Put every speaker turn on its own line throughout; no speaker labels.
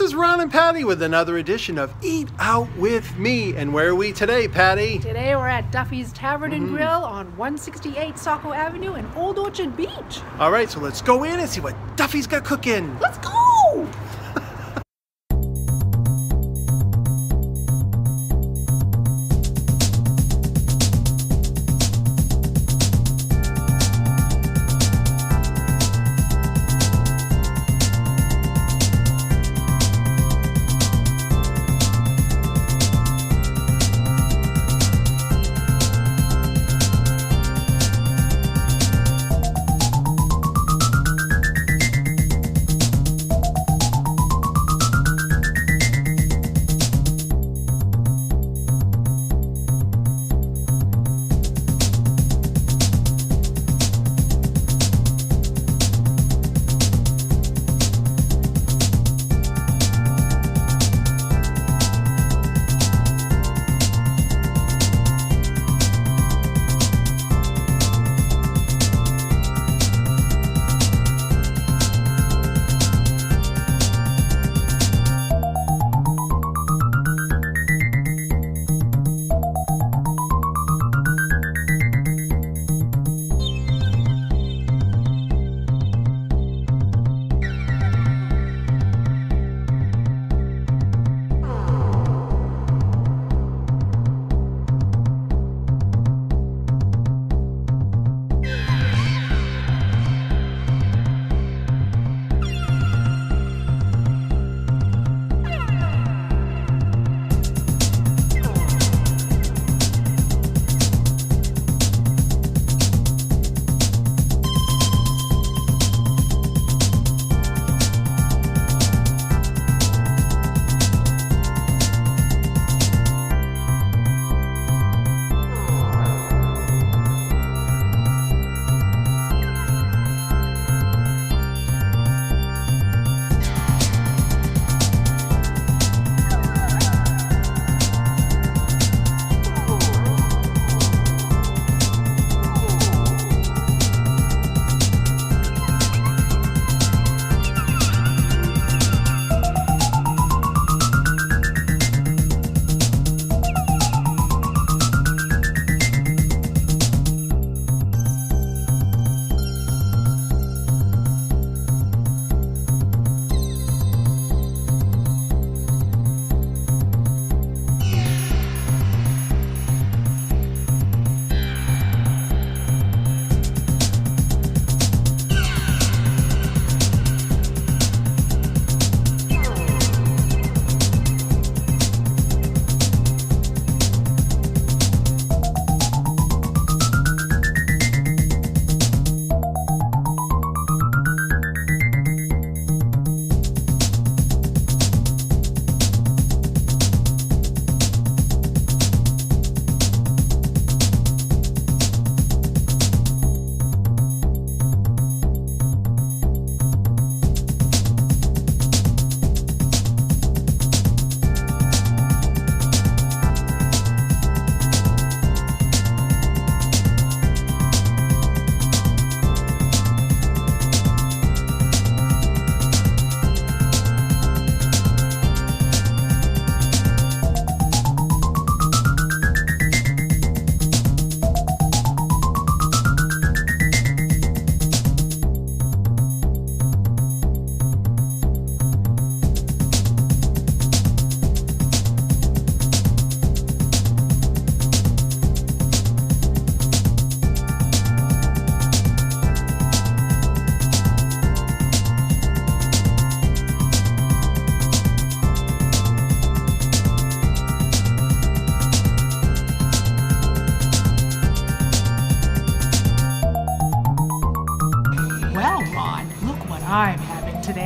this is Ron and Patty with another edition of Eat Out with Me. And where are we today, Patty?
Today we're at Duffy's Tavern and mm. Grill on 168 Saco Avenue in Old Orchard Beach.
All right, so let's go in and see what Duffy's got cooking.
Let's go!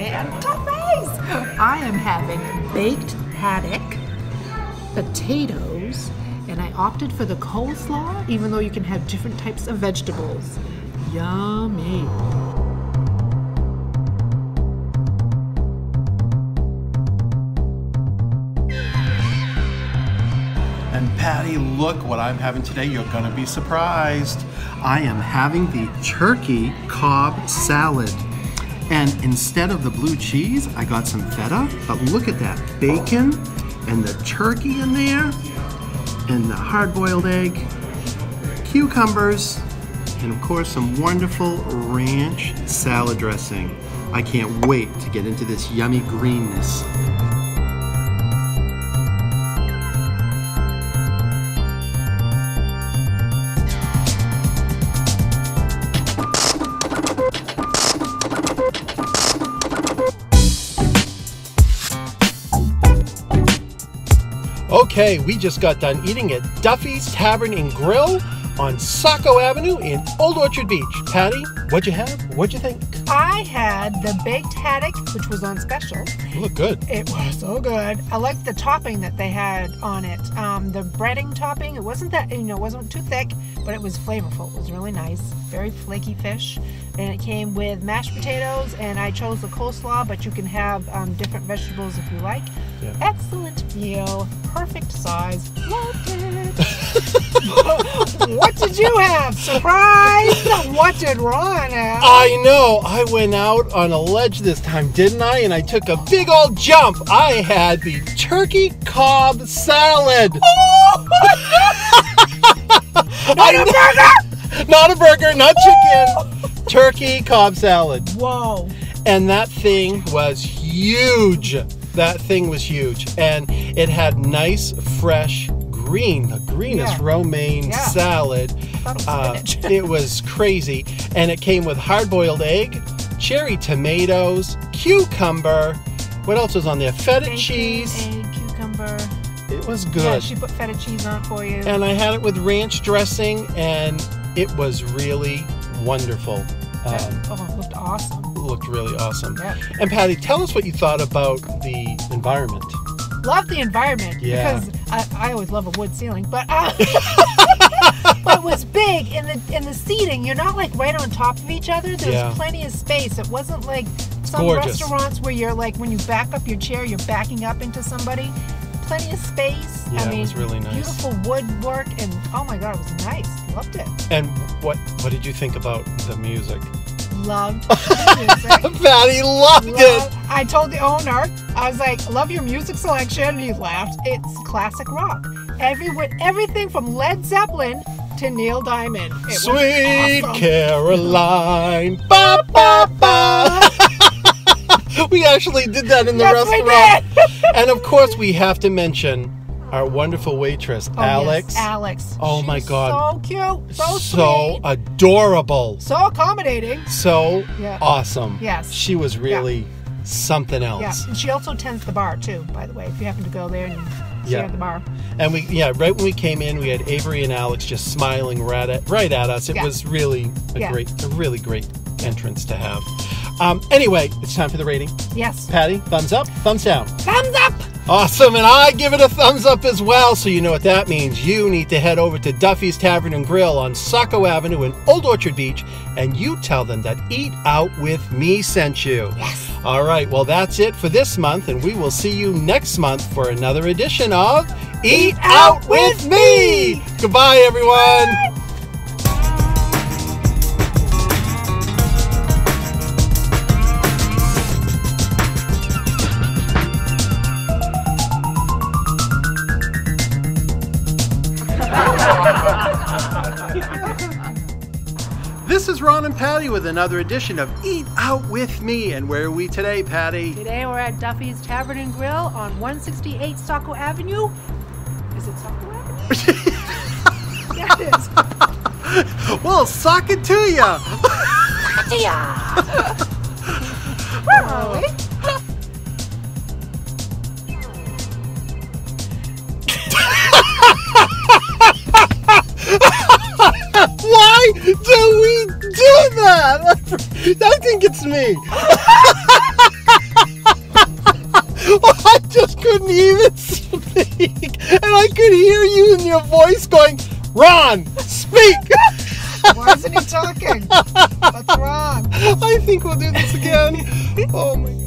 Today. I am having baked haddock, potatoes, and I opted for the coleslaw, even though you can have different types of vegetables. Yummy.
And Patty, look what I'm having today. You're to be surprised. I am having the turkey Cobb salad. And instead of the blue cheese, I got some feta. But look at that bacon and the turkey in there, and the hard boiled egg, cucumbers, and of course, some wonderful ranch salad dressing. I can't wait to get into this yummy greenness. Okay, we just got done eating at Duffy's Tavern and Grill on Saco Avenue in Old Orchard Beach. Patty, what'd you have? What'd you think?
I had the baked haddock, which was on special.
You look good.
It was so good. I liked the topping that they had on it. Um, the breading topping, it wasn't that, you know, it wasn't too thick, but it was flavorful. It was really nice. Very flaky fish. And it came with mashed potatoes, and I chose the coleslaw, but you can have um, different vegetables if you like.
Yeah.
Excellent meal. Perfect size. Loved it. what did you have? Surprise! What did Ron have?
I know. I went out on a ledge this time, didn't I? And I took a big old jump. I had the turkey Cobb salad.
Not a burger!
Not a burger, not chicken. Turkey Cobb salad.
Whoa.
And that thing was huge. That thing was huge. And it had nice, fresh green, the greenest
Yeah.
romaine
Yeah.
salad.
it was
Uh, it was crazy. And it came with hard boiled egg, cherry tomatoes, cucumber. What else was on there? Feta
Bacon,
cheese.
egg, cucumber.
It was
Yeah,
good.
she put feta cheese on for you.
and I had it with ranch dressing, and it was really wonderful. Um,
oh, it looked awesome.
Looked really awesome.
Yeah.
And Patty, tell us what you thought about the environment.
Love the environment
Yeah.
because I, I always love a wood ceiling, but uh, but it was big in the in the seating. You're not like right on top of each other. There's
Yeah.
plenty of space. It wasn't like some
gorgeous.
restaurants where you're like when you back up your chair, you're backing up into somebody. Plenty of space.
Yeah,
I
it was really nice.
Beautiful woodwork, and oh my god, it was nice. Loved it.
And what what did you think about the music?
Loved the music.
Patty loved it.
I told the owner, I was like, love your music selection. And he laughed. It's classic rock. Everywhere, everything from Led Zeppelin to Neil Diamond. It
Sweet
awesome.
Caroline. Ba ba ba. we actually did that in the
Yes,
restaurant. and of course, we have to mention our wonderful waitress,
Oh, yes,
Alex.
Alex.
Oh, my God.
So cute. So,
so adorable.
so accommodating.
So
Yeah.
awesome.
Yes.
She was really something else.
Yeah. And she also tends the bar too, by the way, if you happen to go there and see
Yeah.
her at the bar.
And we, yeah, right when we came in, we had Avery and Alex just smiling right at, right at us. It
Yeah.
was really a
Yeah.
great, a really great entrance to have. Um, anyway, it's time for the rating.
Yes.
Patty, thumbs up, thumbs down.
Thumbs up.
Awesome, and I give it a thumbs up as well. So you know what that means. You need to head over to Duffy's Tavern and Grill on Saco Avenue in Old Orchard Beach, and you tell them that Eat Out with Me sent you.
Yes.
All right, well that's it for this month, and we will see you next month for another edition of Eat Out with Me. Goodbye, everyone. This Patty with another edition of Eat Out with Me. And where are we today, Patty?
Today we're at Duffy's Tavern and Grill on 168 Saco Avenue. Is it Saco Avenue? yeah, it is.
Well, sock it to ya.
Yeah. Where are we?
I me. I just couldn't even speak. And I could hear you in your voice going, Ron, speak.
Why isn't he talking? What's wrong?
I think we'll do this again. Oh my God.